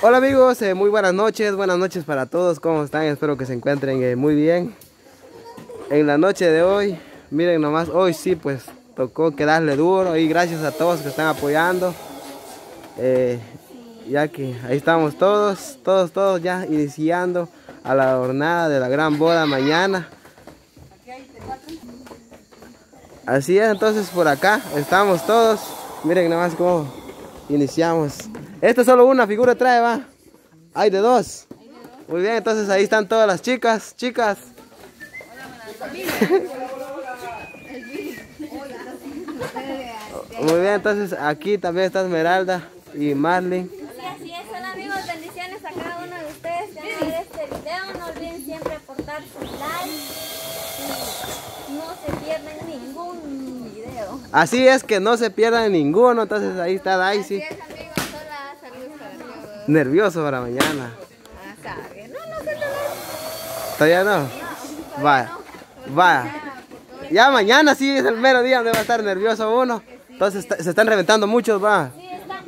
Hola amigos, eh, muy buenas noches, buenas noches para todos, ¿cómo están? Espero que se encuentren eh, muy bien. En la noche de hoy, miren nomás, hoy sí pues tocó quedarle duro y gracias a todos que están apoyando. Eh, ya que ahí estamos todos, todos, todos ya iniciando a la jornada de la gran boda mañana. Así es, entonces por acá estamos todos. Miren nomás cómo iniciamos. Esta solo una figura trae, va. Hay de dos. Muy bien, entonces ahí están todas las chicas, chicas. Muy bien, entonces aquí también está Esmeralda y Marlene. Sí, así es. Hola amigos, bendiciones a cada uno de ustedes que han ver este video. No olviden siempre aportar su like y no se pierdan ningún video. Así es que no se pierdan ninguno, entonces ahí está Daisy. Así es amigos, hola, saludos para todos. Nervioso para mañana. No, no ¿Todavía no? Vaya, vaya. Ya mañana sí es el mero día donde va a estar nervioso uno. Entonces se están reventando muchos, va. Sí, están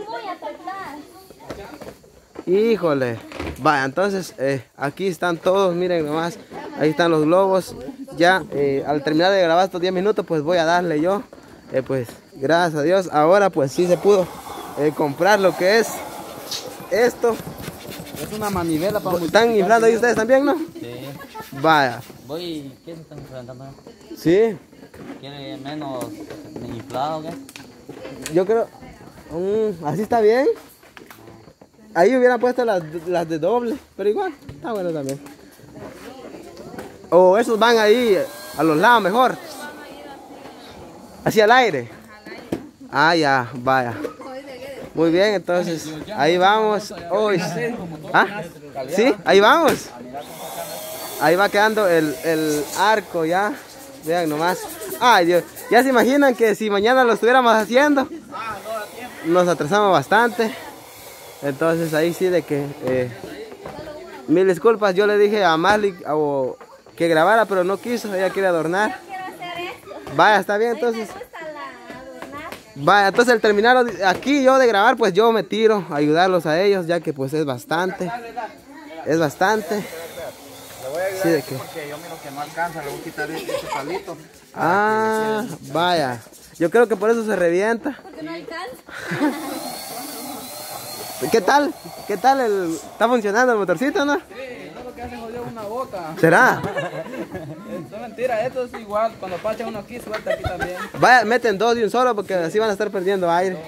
muy. Híjole. Vaya, entonces eh, aquí están todos, miren nomás. Ahí están los globos. Ya eh, al terminar de grabar estos 10 minutos, pues voy a darle yo. eh, pues gracias a Dios, ahora pues sí se pudo comprar lo que es esto. Es una manivela para ¿Están inflando ahí ustedes también, no? Sí. Vaya. Voy, ¿qué se están enfrentando? Sí, ¿Quiere menos inflado o qué? yo creo. mm, así está bien. Ahí hubieran puesto las, las de doble, pero igual, está bueno también. O esos van ahí a los lados mejor. Hacia el aire. Ah, ya, vaya. Muy bien, entonces ahí vamos. Uy, ¿Ah? ¿Sí? Ahí vamos. Ahí va quedando el, el arco ya. Vean nomás. Ay, Dios. Ya se imaginan que si mañana lo estuviéramos haciendo, nos atrasamos bastante. Entonces ahí sí de que... eh, mil disculpas, yo le dije a Marley o, que grabara, pero no quiso. Ella quiere adornar. Vaya, está bien, entonces... Vaya, entonces al terminar aquí yo de grabar, pues yo me tiro a ayudarlos a ellos, ya que pues es bastante. Es bastante. Le voy a ayudar Sí, ¿de qué? porque yo miro que no alcanza, le voy a quitar este palito. Ah, vaya. Yo creo que por eso se revienta. Porque no alcanza. ¿Qué tal? ¿Qué tal el... ¿Está funcionando el motorcito, no? Sí, no lo que hace jodió una boca. ¿Será? Mentira, esto es igual. Cuando pacha uno aquí, suelta aquí también. Vaya, meten dos de un solo porque así van a estar perdiendo aire.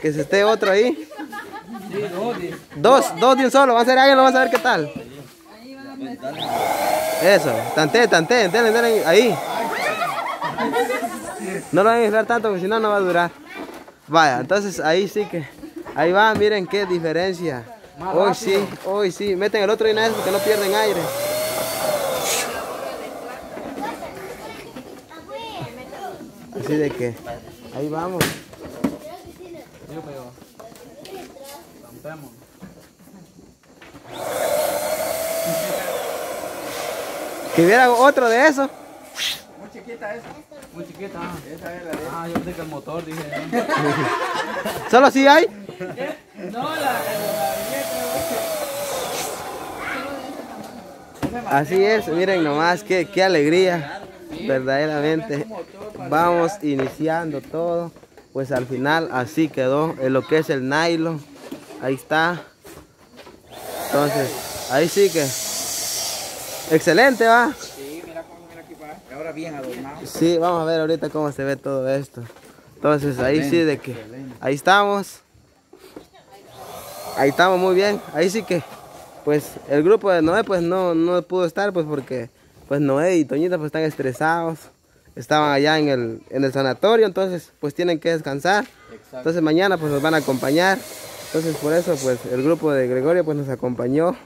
Que se esté otro ahí. Sí, Dodi. Dos, dos de un solo. Va a ser alguien, lo vamos a ver qué tal. Eso, tante, tante, denle, denle ahí. No lo van a inflar tanto porque si no, no va a durar. Vaya, entonces ahí sí que. Ahí va, miren qué diferencia. Hoy sí, hoy sí. Meten el otro y nada porque no pierden aire. Así de que. Ahí vamos. Yo. Rompemos. Que hubiera otro de eso. Muy chiquita esa. Muy chiquita. ah. Esa es la de. Ah, yo pensé que el motor, dije. Solo así hay. No, la. la, Así es, miren nomás, qué, qué alegría, verdaderamente. Vamos iniciando todo, pues al final así quedó en lo que es el nylon. Ahí está. Entonces, ahí sí que. Excelente, va. Sí, mira cómo mira aquí para. Ahora bien adornado. Sí, vamos a ver ahorita cómo se ve todo esto. Entonces, ahí sí de que. Ahí estamos. Ahí estamos muy bien. Ahí sí que. Pues el grupo de Noé pues no, no pudo estar pues porque pues Noé y Toñita pues están estresados. Estaban allá en el, en el sanatorio, entonces pues tienen que descansar. Entonces mañana pues nos van a acompañar. Entonces por eso pues el grupo de Gregorio pues nos acompañó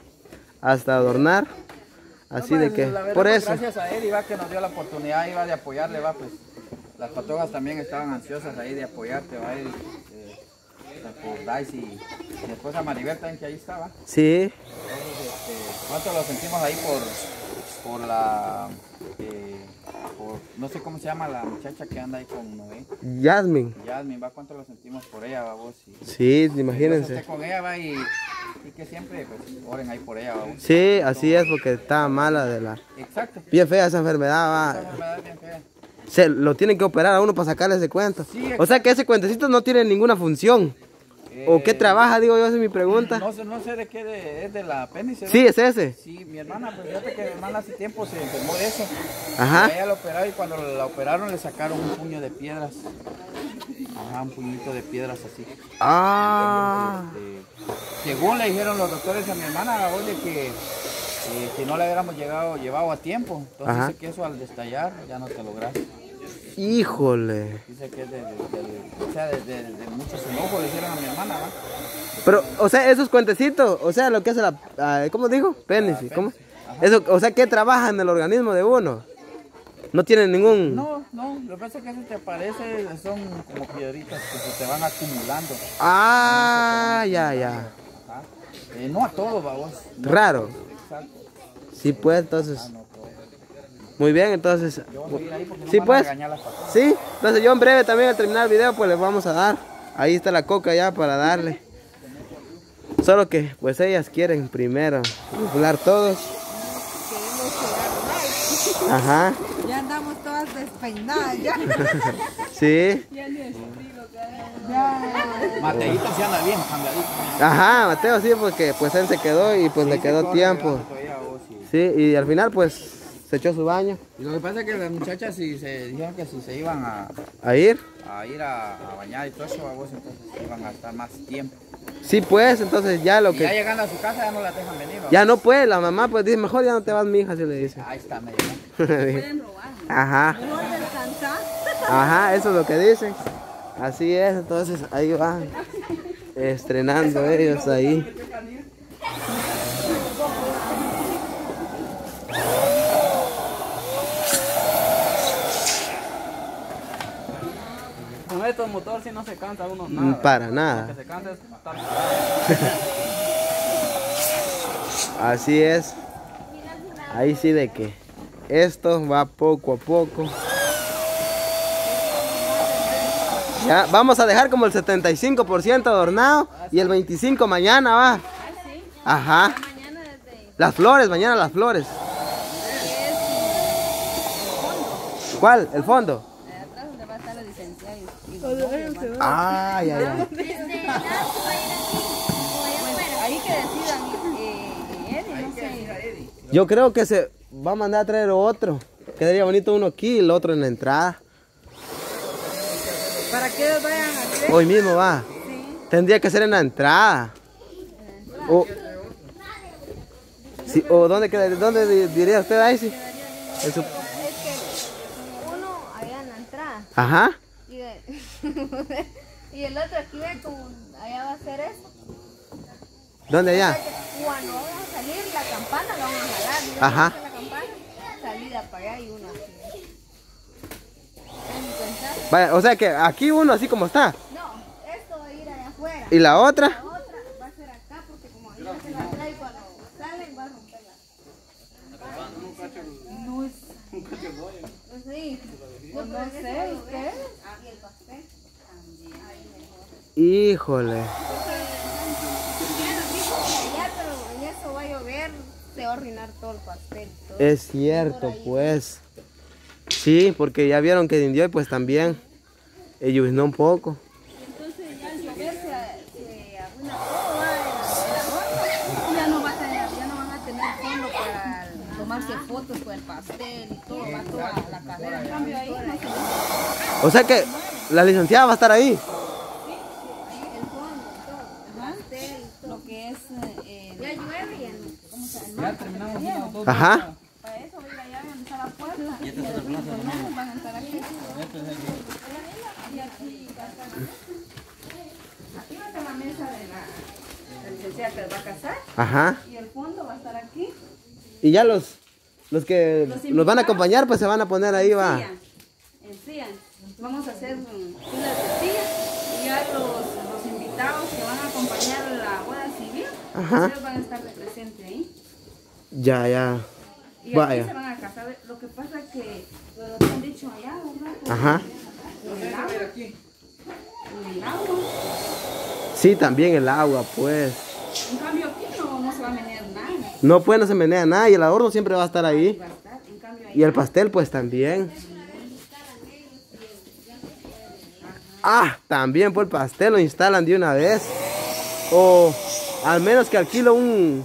hasta adornar. Así de que, verdad, por pues, eso. Gracias a él, iba que nos dio la oportunidad, iba de apoyarle, va, pues. Las patogas también estaban ansiosas ahí de apoyarte, va, y, eh, y mi esposa Maribel también que ahí estaba. Sí, Entonces, este, ¿cuánto lo sentimos ahí por, por la, eh, por- no sé cómo se llama la muchacha que anda ahí con Noé? Jasmine. Yasmin, va, ¿cuánto lo sentimos por ella, va, vos? Y, Sí, Entonces, imagínense. esté con ella, va, y y que siempre pues oren ahí por ella. ¿va? Sí, así es porque está mala de la... Exacto. Bien fea esa enfermedad, Esa va. enfermedad es bien fea. Se lo tienen que operar a uno para sacarle ese cuento. Sí, O sea que ese cuentecito no tiene ninguna función. ¿O qué Eh, trabaja? Digo yo, esa es mi pregunta. No sé, no sé de qué de- es de la apéndice. Sí, es ese. Sí, mi hermana, pues fíjate que mi hermana hace tiempo se enfermó de eso. Ajá. Ella la operaron y cuando la operaron le sacaron un puño de piedras. Ajá, un puñito de piedras así. Ah. Este, según le dijeron los doctores a mi hermana, oye, que eh, si no le hubiéramos llegado, llevado a tiempo, entonces Ajá. que eso al destallar ya no te logras. Híjole. Dice que es de, de- de- o sea, de, de- de muchos enojos le hicieron a mi hermana, ¿va? Pero, o sea, esos cuentecitos, o sea, lo que hace la... ah, ¿Cómo dijo? Pénice. ¿Cómo? Eso, o sea, ¿qué trabaja en el organismo de uno? No tiene ningún... No, no, lo que pasa es que eso te parece, son como piedritas que se te van acumulando. Ah, ya, ya. Eh, no a todos, vamos. Raro. Exacto. Sí, pues, entonces... No a todos. Muy bien, entonces... Yo voy a seguir ahí porque no Sí, pues. a las patas. Sí, entonces yo en breve también al terminar el video pues les vamos a dar. Ahí está la coca ya para darle. Solo que pues ellas quieren primero hablar todos. Queremos llegar Ajá, Ya andamos todas despeinadas, ya. sí. Mateito se anda bien, cambiadito. Ajá, Mateo sí, porque pues él se quedó y pues le Sí, quedó se corre, tiempo. todavía, oh, sí. Sí, y al final pues se echó su baño. Y lo que pasa es que las muchachas si se dijeron que si se iban a, A ir. a ir a, a bañar y todo eso, a vos, entonces iban a estar más tiempo. Sí, pues, entonces ya lo Y ya que... llegando a su casa ya no la dejan venir. Ya no puede, la mamá pues dice, mejor ya no te vas mi hija, si le dice. Ahí está, medio. Ajá. No descansar. Ajá, eso es lo que dicen. Así es, entonces ahí van estrenando ellos ahí. Con estos motores si no se cansa uno Mm, nada. Para nada. Que se cansa es estar parado. Así es. Ahí sí de que esto va poco a poco. Ya, vamos a dejar como el 75% adornado y el 25% mañana va. Ajá. Mañana desde Las flores, mañana las flores. ¿Cuál? ¿El fondo? atrás donde va a estar la licenciada y, Ah, ya. Ahí que decidan eh, Eddie, no sé. Yo creo que se va a mandar a traer otro. Quedaría bonito uno aquí y el otro en la entrada. Para que ellos vayan a creer. Hoy mismo va. Tendría que ser en la entrada. O, sí, o dónde, queda- dónde di- diría usted ahí? sí? En su- Es que uno allá en la entrada Ajá. y, el otro aquí ve como allá va a ser eso. ¿Dónde allá? Cuando vamos a salir la campana la vamos a jalar. Ajá. La campana, salida para allá y uno así. Vaya, o sea que aquí uno así como está. No, esto va a ir allá afuera. Y la otra. La otra va a ser acá porque como ahí se la trae cuando salen va a romperla. No es. Pues sí. No, no sé, ¿qué? Híjole. Se va a arruinar todo el pastel. todo. Es cierto, pues. Sí, porque ya vieron que Indio pues también. eh, lloviznó un poco. Entonces ya al llover se, se arruina todo. Ya no, va a tener, ya no van a tener fondo para tomarse fotos con el pastel y todo, va toda la carrera. En cambio ahí no se ve O sea que la licenciada va a estar ahí. el fondo, todo, el pastel, todo. Lo que es... Eh, ya llueve y en... ¿Cómo se llama? Ya terminamos una o dos. Ajá. Para eso a ir allá donde está la puerta. Y los personajes van a estar aquí. Y aquí va a estar... Aquí va a estar la mesa de la, la licenciada que va a casar. Ajá. Y el fondo va a estar aquí. Y ya los, los que nos van a acompañar pues se van a poner ahí, va. En sillas. Vamos a hacer mm, filas de sillas. Y ya los, los invitados que van a acompañar a la boda civil, Ajá. ellos van a estar de. Ya, ya. Y aquí se Vaya. van a casar. Lo que pasa es que lo que han dicho allá, ¿verdad? Con- Ajá. el agua. El agua. Sí, también el agua, pues. En cambio no se va a menear nada. No pues no se menea nada y el adorno siempre va a estar ahí. Va a estar. En cambio, ahí Y el pastel pues también. Ah, también por el pastel lo instalan de una vez. O al menos que alquilo un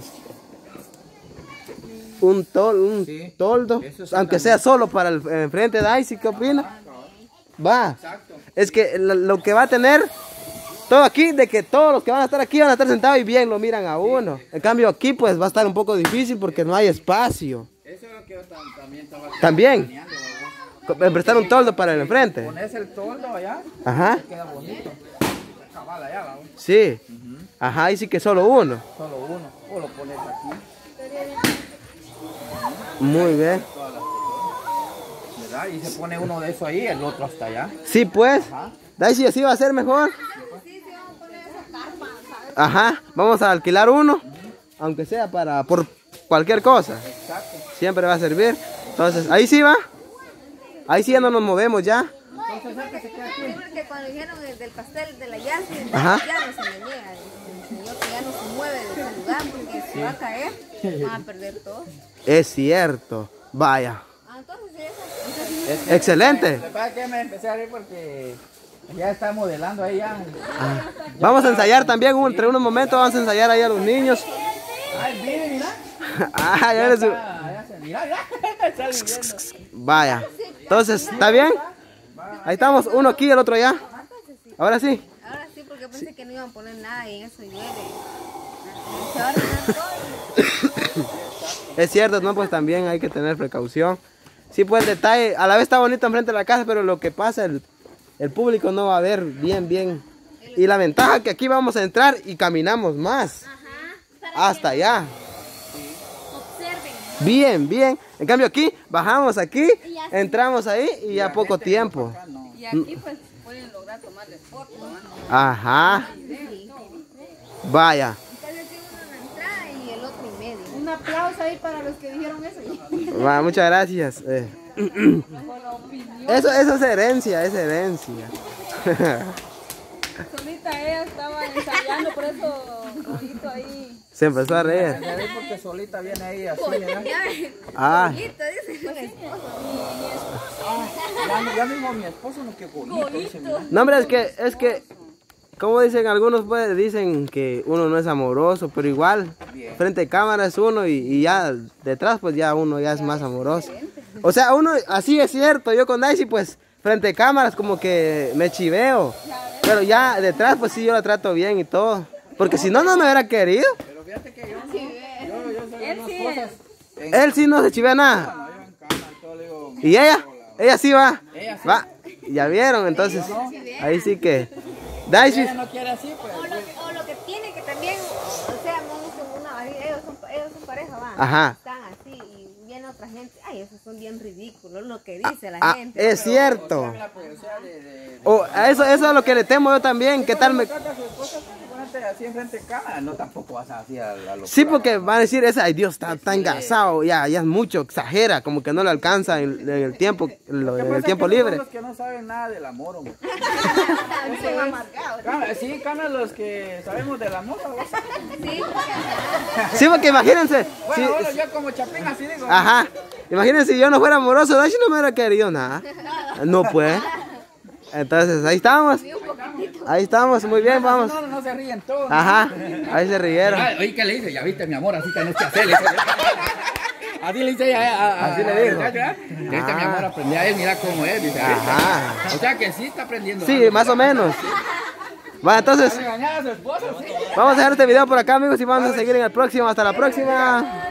un, tol, un Sí, toldo, aunque sea solo para el enfrente de Icy, ¿qué opina? Va. Exacto. Es que lo, lo que va a tener todo aquí, de que todos los que van a estar aquí van a estar sentados y bien lo miran a uno. En cambio aquí pues va a estar un poco difícil porque no hay espacio. Eso es lo que yo tam- también estaba También. Prestar un toldo para el enfrente. Pones el toldo allá, Ajá. queda bonito. Cabal. Sí. Ajá, y sí que solo uno. Muy bien. ¿verdad? Y se pone uno de esos ahí, el otro hasta allá. Sí, pues. Daisy, así va a ser mejor. Ajá, vamos a alquilar uno, aunque sea para por cualquier cosa. Siempre va a servir. Entonces, ahí sí va. Ahí sí ya no nos movemos ya. Porque cuando dijeron el del pastel de la Yasmin, ya no se menea. El señor que ya no se mueve de ese lugar porque se va a caer, van a perder todo. Es cierto. Vaya. Ah, entonces sí. Es Excelente. Lo que me empecé a reír porque ya está modelando ahí ya. Vamos a ensayar también un- entre unos momentos. Vamos a ensayar ahí a los niños. Ay, mire, mira. Ah, ya les- Ah, ya se- Mira, mira. Está viviendo. Vaya. Entonces, ¿está bien? Ahí estamos, uno aquí, el otro allá. Ahora sí. Ahora sí, porque pensé que no iban a poner nada y eso llueve. Se va a arruinar todo. Es cierto, no, pues también hay que tener precaución. Sí, pues el detalle, a la vez está bonito enfrente de la casa, pero lo que pasa, el, el público no va a ver bien, bien. Y la ventaja que aquí vamos a entrar y caminamos más. Hasta allá. Bien, bien. En cambio aquí, bajamos aquí, entramos ahí y ya poco tiempo. Y aquí pues pueden lograr tomarles fotos. Ajá. Vaya. Y el y. Un aplauso ahí para los que dijeron eso. Va, muchas gracias. eh. Eso, eso es herencia, es herencia. Solita ella estaba ensayando, por eso ahí. Se empezó a reír. Me reí porque solita viene ahí así, ¿verdad? Ah, bonito, dice el esposo. Ya, ya mismo mi esposo no que bonito, dice, no hombre, es que, es que, como dicen algunos, pues dicen que uno no es amoroso, pero igual, Bien. frente a cámara es uno y, y ya detrás, pues ya uno ya es más amoroso. O sea, uno, así es cierto, yo con Daisy, pues, frente a cámaras como que me chiveo, pero ya detrás, pues sí, yo la trato bien y todo. Porque si no, no me hubiera querido. Pero fíjate que yo no, yo, yo soy unas sí cosas. En, Él sí no se chivea nada. y todo le digo, ¿Y ella? Ella sí va. Ella sí. Va. Ya vieron, entonces, ahí sí que... Daisy, ella no quiere así, pues. O lo, que, o lo que tiene que también, o sea, no son una ellos son, ellos son pareja, van. Ajá. Están así y viene otra gente. Ay, esos son bien ridículos, lo que dice la ah, gente. es cierto. Pues, o sea, de, de, de- O a eso, eso es lo que le temo yo también. ¿Qué tal me.? A así enfrente de cámara, no tampoco vas así a la locura. Sí, porque van a decir, esa, ay Dios, está, está engasado, ya, ya es mucho, exagera, como que no le alcanza en, en el tiempo, lo- en el tiempo libre. Son los que no saben nada del amor, hombre. Sí, cámara los que sabemos del amor. Sí, porque- Sí, porque imagínense, Bueno, si- bueno, yo como chapín así digo. ajá, imagínense si yo no fuera amoroso, Dashi no me hubiera querido nada. No, pues. Entonces, ahí estamos. Ahí estamos, muy bien, vamos. No, no, no se ríen todos. Ajá, ahí se rieron. Oye, ¿qué le dice? Ya viste, mi amor, así tenés que hacer. le dice. Así le dice ella. a- a- Así le ¿eh? Ya viste, mi amor, aprendí a él, mira cómo es. Dice, Ajá. O sea que sí está aprendiendo. Sí, algo. más o menos. Va, entonces, Regañar a su esposa, sí. vamos a dejar este video por acá, amigos, y vamos a seguir en el próximo. Hasta la próxima.